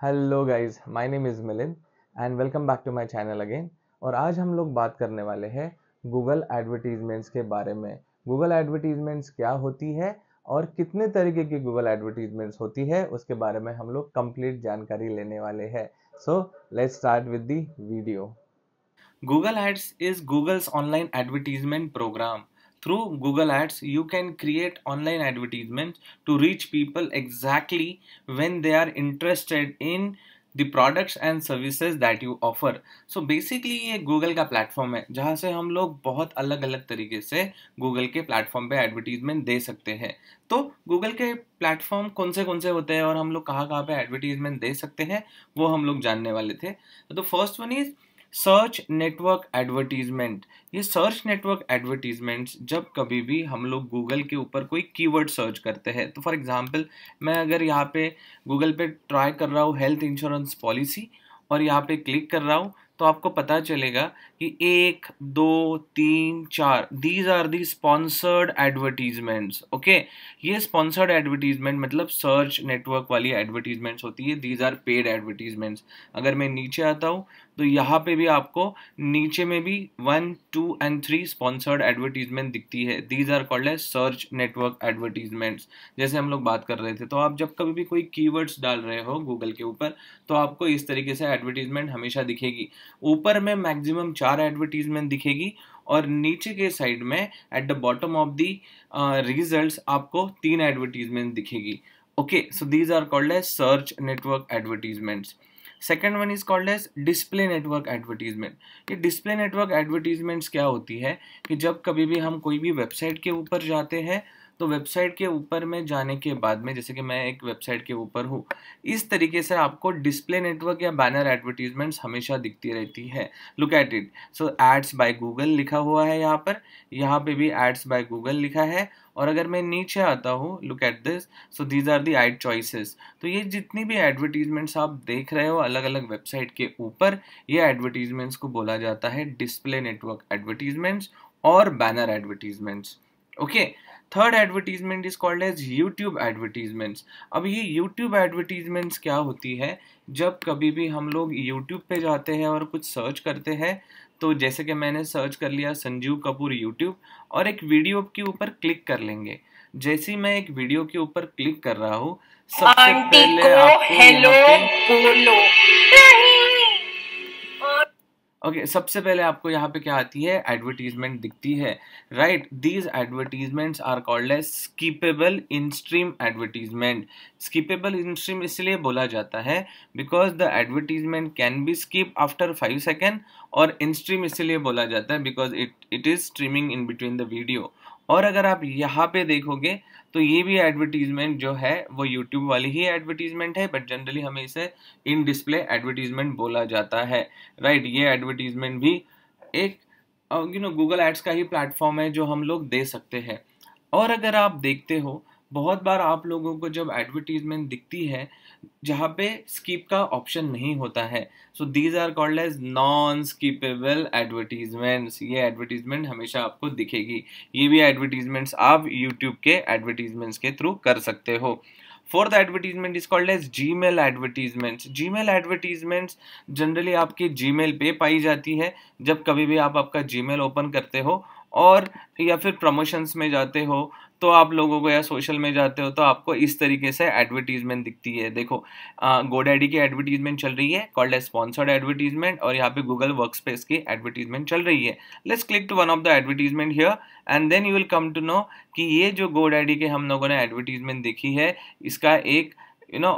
Hello guys my name is Milind and welcome back to my channel again और आज हम लोग बात करने वाले हैं गूगल एडवर्टीजमेंट्स के बारे में। गूगल एडवर्टीजमेंट्स क्या होती है और कितने तरीके की गूगल एडवर्टीजमेंट्स होती है, उसके बारे में हम लोग कंप्लीट जानकारी लेने वाले हैं। So let's start with the video Google Ads is Google's online advertisement program. Through Google Ads, you can create online advertisements to reach people exactly when they are interested in the products and services that you offer. So basically ये Google का platform है जहाँ से हम लोग बहुत अलग अलग तरीके से Google के प्लेटफॉर्म पे एडवर्टीजमेंट दे सकते हैं तो Google के प्लेटफॉर्म कौन से कौन से होते हैं और हम लोग कहाँ कहाँ पे एडवर्टीजमेंट दे सकते हैं वो हम लोग जानने वाले थे तो first one is search network advertisement ये सर्च नेटवर्क एडवर्टीजमेंट्स जब कभी भी हम लोग गूगल के ऊपर कोई कीवर्ड सर्च करते हैं तो फॉर एग्जांपल मैं अगर यहाँ पे गूगल पे ट्राई कर रहा हूँ हेल्थ इंश्योरेंस पॉलिसी और यहाँ पे क्लिक कर रहा हूँ तो आपको पता चलेगा कि एक, दो, तीन, चार these are the sponsored advertisements okay ये स्पॉन्सर्ड एडवर्टीजमेंट मतलब सर्च नेटवर्क वाली एडवर्टीजमेंट्स होती है दीज आर पेड एडवर्टीजमेंट्स अगर मैं नीचे आता हूँ तो यहाँ पे भी आपको नीचे में भी one two and three sponsored advertisement दिखती है। These are called as search network advertisements जैसे हम लोग बात कर रहे थे तो आप जब कभी भी कोई कीवर्ड्स डाल रहे हो गूगल के ऊपर तो आपको इस तरीके से एडवर्टीजमेंट हमेशा दिखेगी। ऊपर में मैक्सिमम चार एडवर्टीजमेंट दिखेगी और नीचे के साइड में at the bottom of the results आपको तीन एडवर्टीजमेंट दिखेगी। Okay so these are called as search network advertisements second one is called as display network advertisement ये डिस्प्ले नेटवर्क एडवर्टीजमेंट्स क्या होती है कि जब कभी भी हम कोई भी वेबसाइट के ऊपर जाते हैं तो वेबसाइट के ऊपर में जाने के बाद में, जैसे कि मैं एक वेबसाइट के ऊपर हूँ, इस तरीके से आपको डिस्प्ले नेटवर्क या बैनर एडवर्टीजमेंट्स हमेशा दिखती रहती है। Look at it so ads by Google लिखा हुआ है यहाँ पर। यहाँ पे भी एड्स बाय गूगल लिखा है। और अगर मैं नीचे आता हूँ look at this so these are the ad choices तो ये जितनी भी एडवर्टीजमेंट्स आप देख रहे हो अलग अलग वेबसाइट के ऊपर, ये एडवर्टीजमेंट्स को बोला जाता है डिस्प्ले नेटवर्क एडवर्टीजमेंट्स और banner advertisements okay third advertisement is called as YouTube advertisements अब ये यूट्यूब एडवर्टीजमेंट्स क्या होती है? जब कभी भी हम लोग यूट्यूब पे जाते हैं और कुछ सर्च करते हैं तो जैसे कि मैंने सर्च कर लिया संजीव कपूर यूट्यूब और एक वीडियो के ऊपर क्लिक कर लेंगे। जैसे मैं एक वीडियो के ऊपर क्लिक कर रहा हूँ सबसे पहले आपको हेलो बोलो। ओके okay, सबसे पहले आपको यहाँ पे क्या आती है? एडवर्टीजमेंट दिखती है। Right these advertisements are called as skippable in stream advertisement skippable in stream इसलिए बोला जाता है because the advertisement can be skip after five second और इन स्ट्रीम इसलिए बोला जाता है because it it is streaming in between the video और अगर आप यहाँ पे देखोगे तो ये भी एडवर्टीजमेंट जो है वो यूट्यूब वाली ही एडवर्टीजमेंट है बट जनरली हमें इसे इन डिस्प्ले एडवर्टीजमेंट बोला जाता है। राइट right, ये एडवर्टीजमेंट भी एक यू नो गूगल एड्स का ही प्लेटफॉर्म है जो हम लोग दे सकते हैं। और अगर आप देखते हो बहुत बार आप लोगों को जब एडवर्टीजमेंट दिखती है, जहाँ पे स्कीप का ऑप्शन नहीं होता है so these are called as non skippable advertisements ये एडवर्टीजमेंट हमेशा आपको दिखेगी। ये भी एडवर्टीजमेंट्स आप यूट्यूब के एडवर्टीजमेंट्स के थ्रू कर सकते हो। Fourth advertisement is called as Gmail advertisements Gmail advertisements generally आपके जी मेल पे पाई जाती है। जब कभी भी आप आपका जी मेल ओपन करते हो और या फिर प्रमोशंस में जाते हो तो आप लोगों को या सोशल में जाते हो तो आपको इस तरीके से एडवर्टीजमेंट दिखती है। देखो गोडैडी की एडवर्टीजमेंट चल रही है कॉल्ड ए स्पॉन्सर्ड एडवर्टीजमेंट और यहाँ पे गूगल वर्क स्पेस की एडवर्टीजमेंट चल रही है। Let's click to one of the advertisement here and then you will come to know कि ये जो गोडैडी के हम लोगों ने एडवर्टीजमेंट देखी है, इसका एक यू नो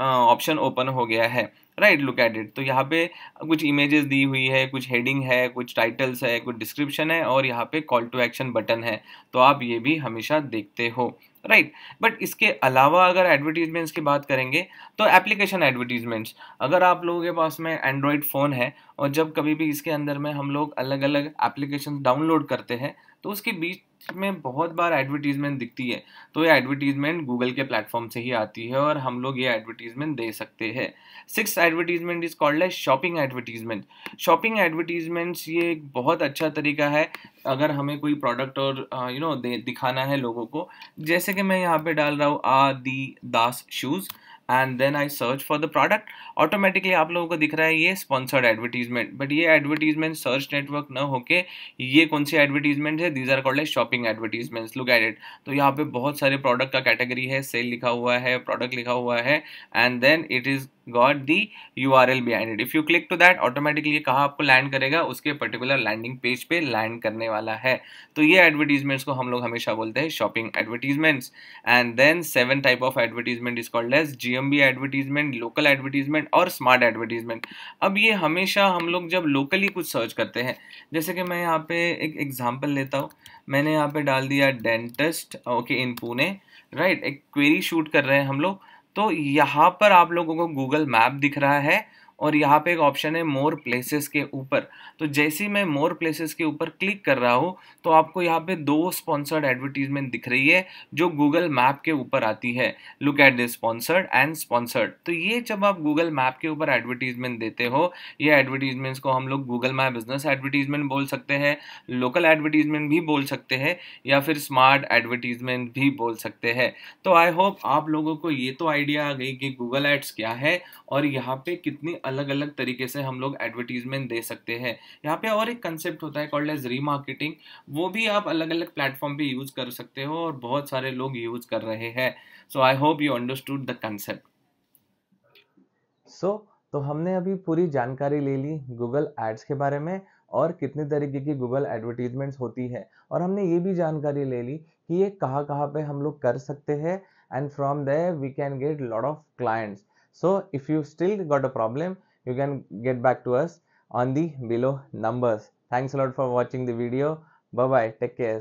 ऑप्शन ओपन हो गया है। राइट लुक एट इट तो यहाँ पे कुछ इमेजेस दी हुई है, कुछ हेडिंग है, कुछ टाइटल्स है, कुछ डिस्क्रिप्शन है और यहाँ पे कॉल टू एक्शन बटन है। तो आप ये भी हमेशा देखते हो। Right right. बट इसके अलावा अगर एडवर्टीजमेंट्स की बात करेंगे तो एप्लीकेशन एडवर्टीजमेंट्स अगर आप लोगों के पास में एंड्रॉयड फ़ोन है और जब कभी भी इसके अंदर में हम लोग अलग अलग एप्लीकेशन डाउनलोड करते हैं तो उसके बीच में बहुत बार एडवर्टीजमेंट दिखती है। तो ये एडवर्टीजमेंट गूगल के प्लेटफॉर्म से ही आती है और हम लोग ये एडवर्टीजमेंट दे सकते हैं। सिक्स एडवर्टीजमेंट इज़ कॉल्ड है शॉपिंग एडवर्टीजमेंट शॉपिंग एडवर्टीजमेंट्स ये एक बहुत अच्छा तरीका है अगर हमें कोई प्रोडक्ट और यू नो दिखाना है लोगों को। जैसे कि मैं यहाँ पे डाल रहा हूँ Adidas shoes and then I search for the product automatically आप लोगों को दिख रहा है, ये स्पॉन्सर्ड एडवर्टीजमेंट बट ये एडवर्टीजमेंट सर्च नेटवर्क न होके, ये कौन सी एडवर्टीजमेंट है? These are called a shopping advertisements look at it तो यहाँ पे बहुत सारे प्रोडक्ट का कैटेगरी है सेल लिखा हुआ है प्रोडक्ट लिखा हुआ है and then it is got the U R L behind it if you click to that automatically कहा आपको लैंड करेगा? उसके पर्टिकुलर लैंडिंग पेज पे लैंड करने वाला है। तो ये एडवर्टीजमेंट्स को हम लोग हमेशा बोलते हैं shopping advertisements and then seven type of advertisement is called as GMB advertisement local advertisement और स्मार्ट एडवर्टीजमेंट अब ये हमेशा हम लोग जब लोकली कुछ सर्च करते हैं, जैसे कि मैं यहाँ पे एक एग्ज़ाम्पल लेता हूँ। मैंने यहाँ पे डाल दिया dentist okay in Pune right एक क्वेरी शूट कर रहे हैं हम लोग। तो यहाँ पर आप लोगों को गूगल मैप दिख रहा है और यहाँ पे एक ऑप्शन है मोर प्लेसेस के ऊपर। तो जैसे ही मैं मोर प्लेसेस के ऊपर क्लिक कर रहा हूँ तो आपको यहाँ पे दो स्पॉन्सर्ड एडवर्टीजमेंट दिख रही है, जो गूगल मैप के ऊपर आती है। Look at this sponsored and sponsored तो ये जब आप गूगल मैप के ऊपर एडवर्टीजमेंट देते हो, ये एडवर्टीजमेंट्स को हम लोग गूगल मैप बिज़नेस एडवर्टीजमेंट बोल सकते हैं लोकल एडवर्टीजमेंट भी बोल सकते हैं, या फिर स्मार्ट एडवर्टीजमेंट भी बोल सकते हैं। तो आई होप आप लोगों को ये तो आइडिया आ गई कि गूगल एड्स क्या है, और यहाँ पे कितनी अलग अलग तरीके से हम लोग एडवर्टीजमेंट दे सकते हैं। यहाँ पे और एक कंसेप्ट होता है कॉल्ड एज रीमार्केटिंग वो भी आप अलग अलग प्लेटफॉर्म पे यूज़ कर सकते हो और बहुत सारे लोग यूज़ कर रहे हैं। So I hope you understood the concept so तो हमने अभी पूरी जानकारी ले ली गूगल एड्स के बारे में और कितने तरीके की गूगल एडवर्टीजमेंट्स होती है। और हमने ये भी जानकारी ले ली कि ये कहाँ कहाँ पे हम लोग कर सकते हैं। And from there we can get lot of clients so if you still got a problem you can get back to us on the below numbers. Thanks a lot for watching the video. Bye bye take care